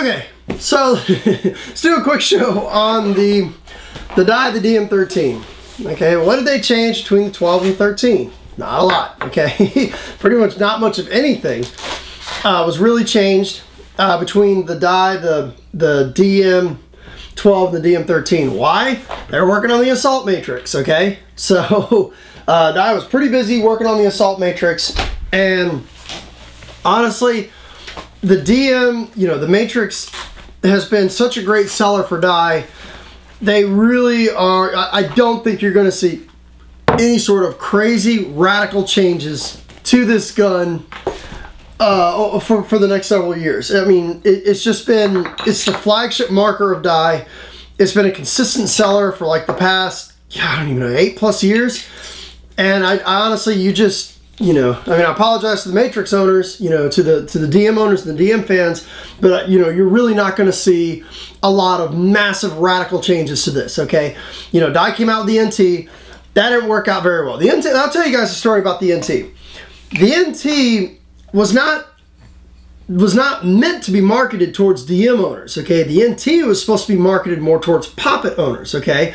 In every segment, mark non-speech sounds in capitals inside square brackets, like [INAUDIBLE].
Okay, so [LAUGHS] let's do a quick show on the the Dye, the DM13. Okay, what did they change between the 12 and 13? Not a lot. Okay, [LAUGHS] pretty much not much of anything uh, was really changed uh, between the Dye, the the DM 12 and the DM13. Why? They're working on the assault matrix. Okay, [LAUGHS] so uh, Dye was pretty busy working on the assault matrix, and honestly the DM, you know, the Matrix has been such a great seller for Dye. They really are. I don't think you're going to see any sort of crazy radical changes to this gun uh, for, for the next several years. I mean, it, it's just been, it's the flagship marker of Dye. It's been a consistent seller for like the past, I don't even know, eight plus years. And I, I honestly, you just, you know, I mean, I apologize to the Matrix owners, you know, to the to the DM owners and the DM fans, but you know, you're really not going to see a lot of massive radical changes to this. Okay, you know, Dye came out with the NT, that didn't work out very well. The NT, I'll tell you guys a story about the NT. The NT was not was not meant to be marketed towards DM owners. Okay, the NT was supposed to be marketed more towards poppet owners. Okay,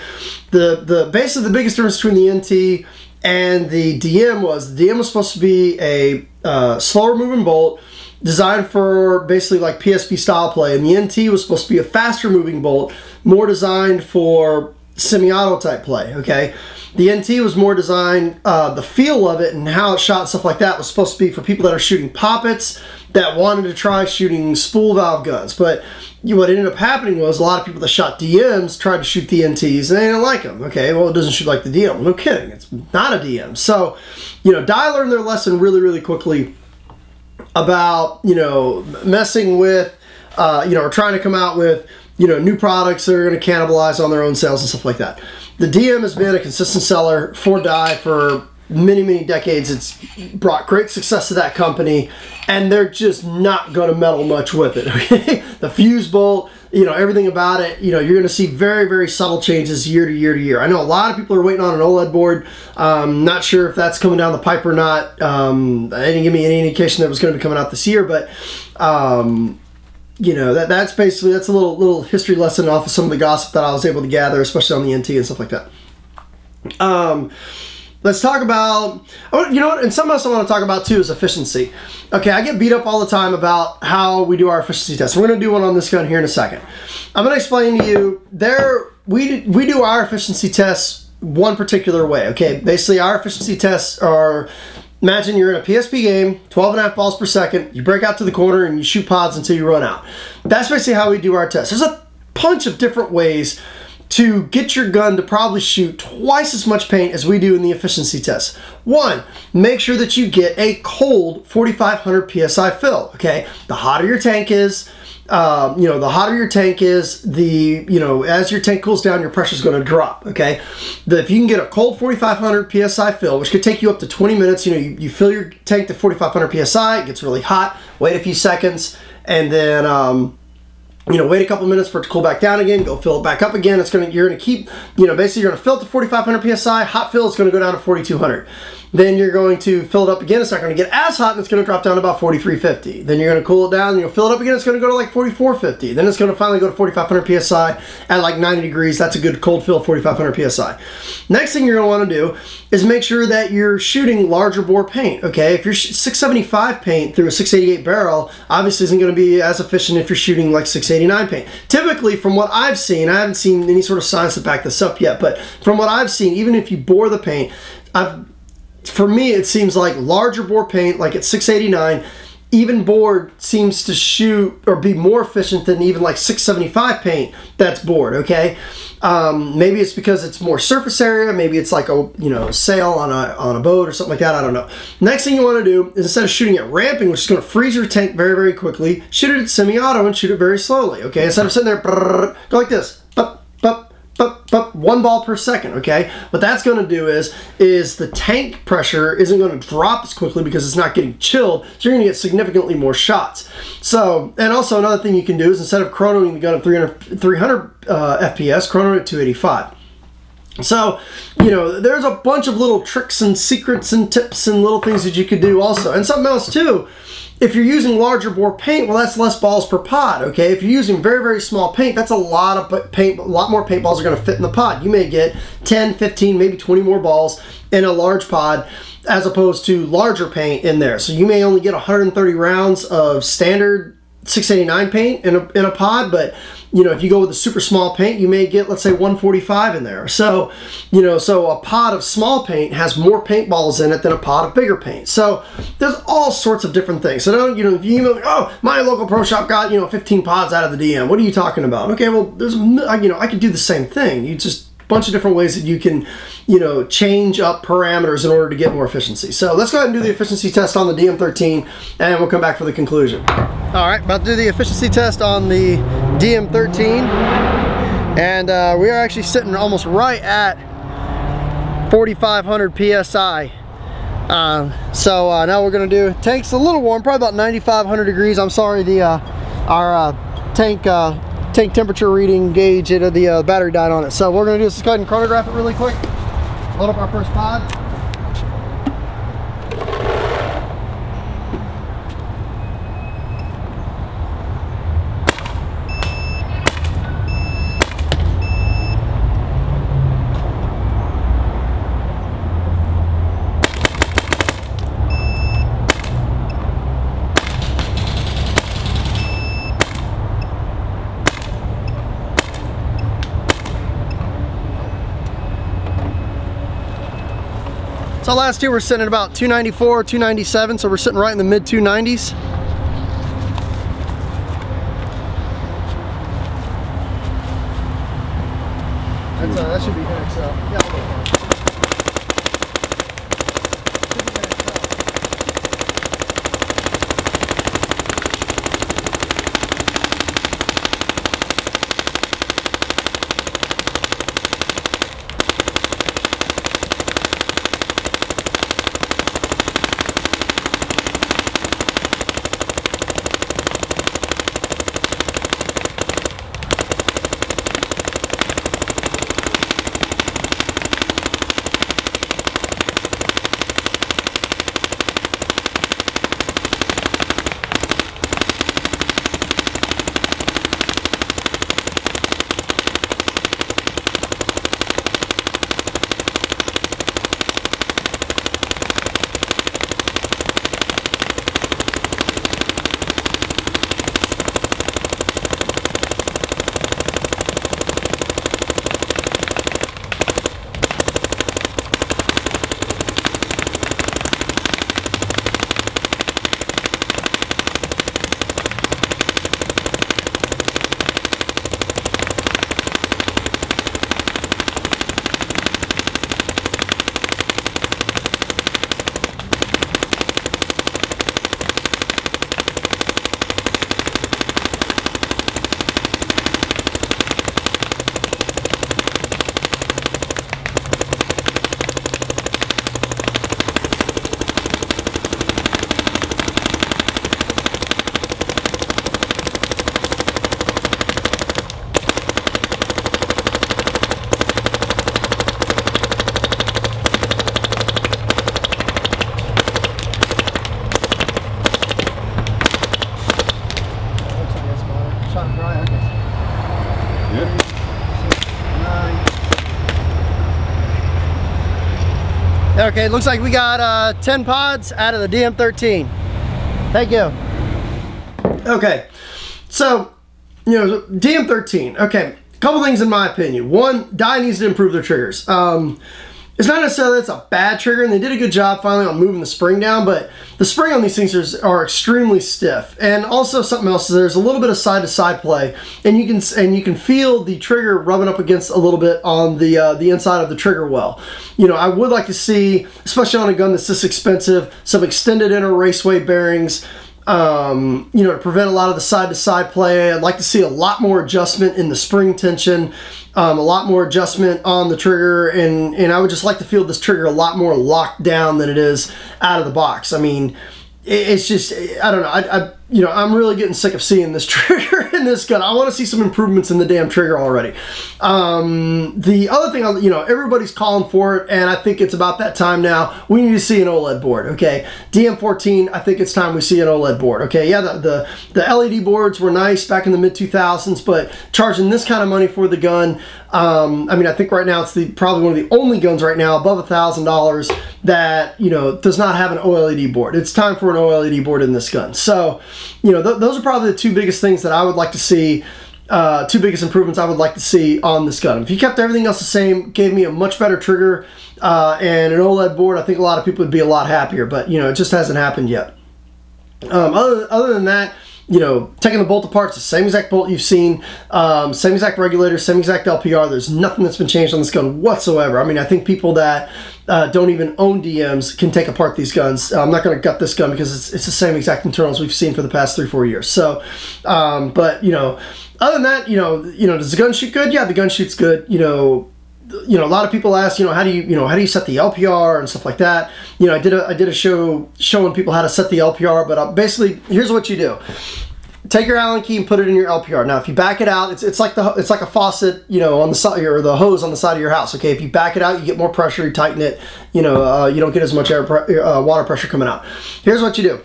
the the basically the biggest difference between the NT and the DM was the DM was supposed to be a uh, slower moving bolt designed for basically like PSP style play, and the NT was supposed to be a faster moving bolt, more designed for semi-auto type play. Okay, the NT was more designed, uh, the feel of it and how it shot stuff like that was supposed to be for people that are shooting poppets that wanted to try shooting spool valve guns, but you what ended up happening was a lot of people that shot DMs tried to shoot the NTs and they didn't like them. Okay, well, it doesn't shoot like the DM. No kidding, it's not a DM. So, you know, Dye learned their lesson really, really quickly about, you know, messing with, uh, you know, or trying to come out with, you know, new products that are going to cannibalize on their own sales and stuff like that. The DM has been a consistent seller for Dye for many, many decades. It's brought great success to that company, and they're just not going to meddle much with it. [LAUGHS] Okay? the fuse bolt, you know, everything about it, you know, you're going to see very, very subtle changes year to year to year. I know a lot of people are waiting on an OLED board. Um, not sure if that's coming down the pipe or not. Um, they didn't give me any indication that was going to be coming out this year, but. Um, you know that that's basically that's a little little history lesson off of some of the gossip that I was able to gather, especially on the NT and stuff like that. Um, Let's talk about, oh, you know what, and something else I want to talk about too is efficiency. Okay, I get beat up all the time about how we do our efficiency tests. We're going to do one on this gun here in a second. I'm going to explain to you, there, we, we do our efficiency tests one particular way, okay? Basically, our efficiency tests are, imagine you're in a PSP game, 12 and a half balls per second, you break out to the corner and you shoot pods until you run out. That's basically how we do our tests. There's a bunch of different ways to get your gun to probably shoot twice as much paint as we do in the efficiency test. One, make sure that you get a cold 4500 psi fill. Okay, the hotter your tank is, um, you know, the hotter your tank is, the you know, as your tank cools down, your pressure is going to drop. Okay, the, if you can get a cold 4500 psi fill, which could take you up to 20 minutes, you know, you, you fill your tank to 4500 psi, it gets really hot. Wait a few seconds, and then. Um, you know, wait a couple minutes for it to cool back down again, go fill it back up again. It's gonna, you're gonna keep, you know, basically you're gonna fill it to 4,500 PSI, hot fill, it's gonna go down to 4,200. Then you're going to fill it up again. It's not to get as hot and it's to drop down to about 4350. Then you're to cool it down you'll fill it up again. It's to go to like 4450. Then it's to finally go to 4500 psi at like 90 degrees. That's a good cold fill, 4500 psi. Next thing you're want to do is make sure that you're shooting larger bore paint. Okay, if you're 675 paint through a 688 barrel, obviously isn't to be as efficient if you're shooting like 689 paint. Typically, from what I've seen, I haven't seen any sort of science to back this up yet, but from what I've seen, even if you bore the paint, I've for me, it seems like larger bore paint, like at 689, even bored seems to shoot or be more efficient than even like 675 paint that's bored okay? Um, maybe it's because it's more surface area, maybe it's like a you know sail on a, on a boat or something like that, I don't know. Next thing you want to do is instead of shooting at ramping, which is going to freeze your tank very, very quickly, shoot it at semi-auto and shoot it very slowly, okay? Instead of sitting there, go like this, one ball per second, okay? What that's going to do is, is the tank pressure isn't going to drop as quickly because it's not getting chilled, so you're going to get significantly more shots. So, and also another thing you can do is instead of chronoing the gun at 300, 300 uh, FPS, chrono it at 285. So, you know, there's a bunch of little tricks and secrets and tips and little things that you could do also. And something else too if you're using larger bore paint, well, that's less balls per pod, okay? If you're using very, very small paint, that's a lot of paint, a lot more paintballs are gonna fit in the pod. You may get 10, 15, maybe 20 more balls in a large pod as opposed to larger paint in there. So you may only get 130 rounds of standard 689 paint in a, in a pod, but you know, if you go with a super small paint, you may get, let's say, 145 in there. So, you know, so a pot of small paint has more paintballs in it than a pot of bigger paint. So there's all sorts of different things. So don't, you know, if you email, oh, my local pro shop got, you know, 15 pods out of the DM. What are you talking about? Okay, well, there's, you know, I could do the same thing. You just bunch of different ways that you can, you know, change up parameters in order to get more efficiency. So let's go ahead and do the efficiency test on the DM13 and we'll come back for the conclusion. All right, about to do the efficiency test on the DM13 and uh, we are actually sitting almost right at 4,500 PSI. Um, so uh, now we're gonna do, tank's a little warm, probably about 9,500 degrees. I'm sorry, the uh, our uh, tank tank temperature reading gauge, it, the uh, battery died on it. So what we're gonna do is just go ahead and chronograph it really quick. Load up our first pod. So last year we're sitting about 294, 297, so we're sitting right in the mid 290s. That's, uh, that should be good, so yeah. Okay, looks like we got uh, 10 pods out of the DM13. Thank you. Okay, so, you know, DM13, okay, a couple things in my opinion. One, Dye needs to improve their triggers. Um, it's not necessarily it's a bad trigger, and they did a good job finally on moving the spring down, but the spring on these things are, are extremely stiff. And also something else is there's a little bit of side-to-side -side play, and you can and you can feel the trigger rubbing up against a little bit on the uh, the inside of the trigger well. You know, I would like to see, especially on a gun that's this expensive, some extended inner raceway bearings. Um, you know, to prevent a lot of the side-to-side -side play. I'd like to see a lot more adjustment in the spring tension um, a lot more adjustment on the trigger, and, and I would just like to feel this trigger a lot more locked down than it is out of the box. I mean, it, it's just, I don't know, I, I you know, I'm really getting sick of seeing this [LAUGHS] trigger in this gun. I want to see some improvements in the damn trigger already. Um, the other thing, you know, everybody's calling for it, and I think it's about that time now. We need to see an OLED board, okay? DM14, I think it's time we see an OLED board, okay? Yeah, the, the, the LED boards were nice back in the mid-2000s, but charging this kind of money for the gun, um, I mean, I think right now it's the probably one of the only guns right now above a thousand dollars that you know does not have an OLED board. It's time for an OLED board in this gun. So, you know, th those are probably the two biggest things that I would like to see. Uh, two biggest improvements I would like to see on this gun. If you kept everything else the same, gave me a much better trigger uh, and an OLED board, I think a lot of people would be a lot happier. But you know, it just hasn't happened yet. Um, other, other than that, you know, taking the bolt apart, it's the same exact bolt you've seen, um, same exact regulator, same exact LPR. There's nothing that's been changed on this gun whatsoever. I mean, I think people that uh, don't even own DMs can take apart these guns. I'm not going to gut this gun because it's, it's the same exact internals we've seen for the past three, four years. So, um, but, you know, other than that, you know, you know, does the gun shoot good? Yeah, the gun shoots good. You know, you know, a lot of people ask, you know, how do you, you know, how do you set the LPR and stuff like that? You know, I did a, I did a show showing people how to set the LPR, but uh, basically, here's what you do. Take your Allen key and put it in your LPR. Now, if you back it out, it's, it's like the it's like a faucet, you know, on the side or the hose on the side of your house. Okay, if you back it out, you get more pressure. You tighten it. You know, uh, you don't get as much air uh, water pressure coming out. Here's what you do: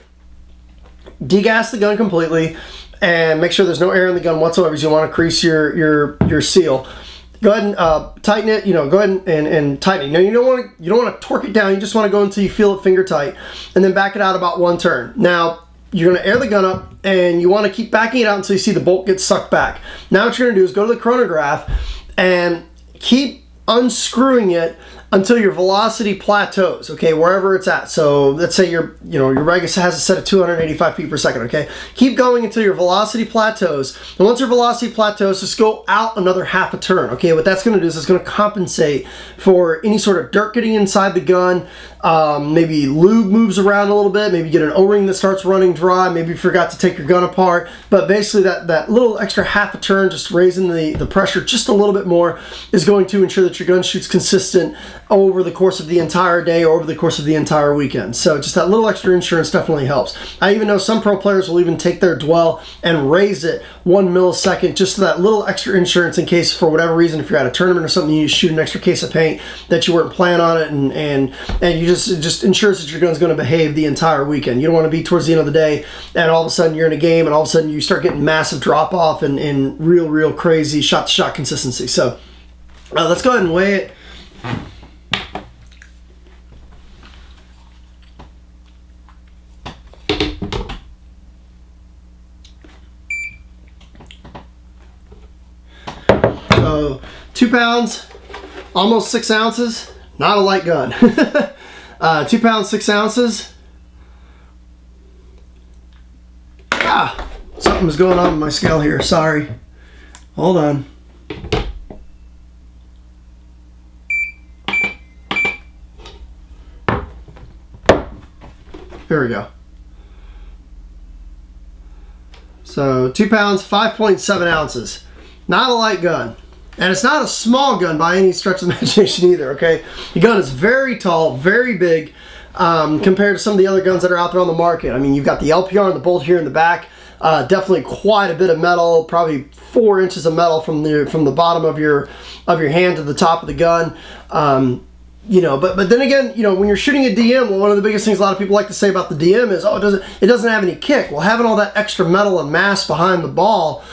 degas the gun completely, and make sure there's no air in the gun whatsoever. Because you want to crease your your your seal go ahead and uh, tighten it. You know, go ahead and, and, and tighten it. Now you don't want to you don't want to torque it down. You just want to go until you feel it finger tight, and then back it out about one turn. Now you're going to air the gun up, and you want to keep backing it out until you see the bolt get sucked back. Now what you're going to do is go to the chronograph and keep unscrewing it until your velocity plateaus, okay, wherever it's at. So let's say your, you know, your Regus has a set of 285 feet per second, okay? Keep going until your velocity plateaus. And once your velocity plateaus, just go out another half a turn, okay? What that's gonna do is it's gonna compensate for any sort of dirt getting inside the gun, um, maybe lube moves around a little bit, maybe get an O-ring that starts running dry, maybe you forgot to take your gun apart, but basically that, that little extra half a turn, just raising the, the pressure just a little bit more is going to ensure that your gun shoots consistent over the course of the entire day or over the course of the entire weekend. So just that little extra insurance definitely helps. I even know some pro players will even take their dwell and raise it one millisecond just to that little extra insurance in case for whatever reason if you're at a tournament or something you shoot an extra case of paint that you weren't planning on it and and and you just just ensures that your gun's going to behave the entire weekend. You don't want to be towards the end of the day and all of a sudden you're in a game and all of a sudden you start getting massive drop off and, and real real crazy shot to shot consistency. So uh, let's go ahead and weigh it. So two pounds, almost six ounces, not a light gun. [LAUGHS] uh, two pounds, six ounces. Ah, something's going on with my scale here, sorry. Hold on. There we go. So two pounds, 5.7 ounces. Not a light gun. And it's not a small gun by any stretch of the [LAUGHS] imagination either, okay? The gun is very tall, very big, um, compared to some of the other guns that are out there on the market. I mean, you've got the LPR and the bolt here in the back. Uh, definitely quite a bit of metal, probably four inches of metal from the from the bottom of your of your hand to the top of the gun. Um, you know, but but then again, you know, when you're shooting a DM, well, one of the biggest things a lot of people like to say about the DM is, oh, it doesn't it doesn't have any kick. Well, having all that extra metal and mass behind the ball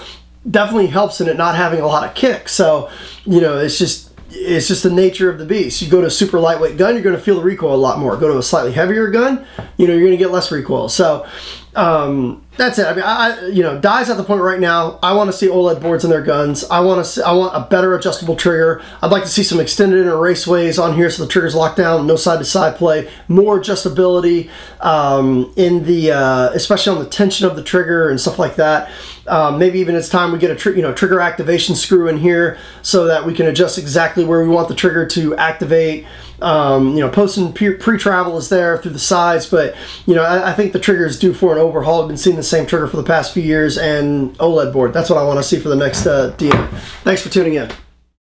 definitely helps in it not having a lot of kick. So, you know, it's just it's just the nature of the beast. You go to a super lightweight gun, you're going to feel the recoil a lot more. Go to a slightly heavier gun, you know, you're going to get less recoil. So, um, that's it. I mean, I, you know, Dye's at the point right now. I want to see OLED boards in their guns. I want to. See, I want a better adjustable trigger. I'd like to see some extended inner raceways on here so the trigger's locked down, no side to side play, more adjustability um, in the, uh, especially on the tension of the trigger and stuff like that. Um, maybe even it's time we get a you know trigger activation screw in here so that we can adjust exactly where we want the trigger to activate. Um, you know, posting pre-travel is there through the sides, but you know, I, I, think the trigger is due for an overhaul. I've been seeing the same trigger for the past few years and OLED board. That's what I want to see for the next uh, DM. Thanks for tuning in.